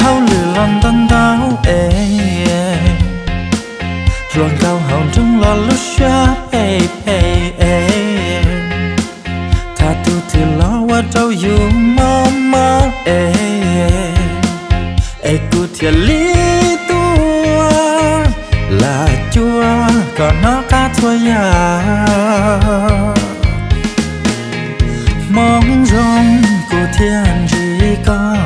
hao lửa lăn tan đau ê. Rồi cao hồng trong lò lúc xa, ê ê ê. Thà tu thì lo qua đâu dù mơ mơ, ê. Ê cu thì lý tua, Là chúa còn nó cá thua nhà Mong rong của thiên chỉ có.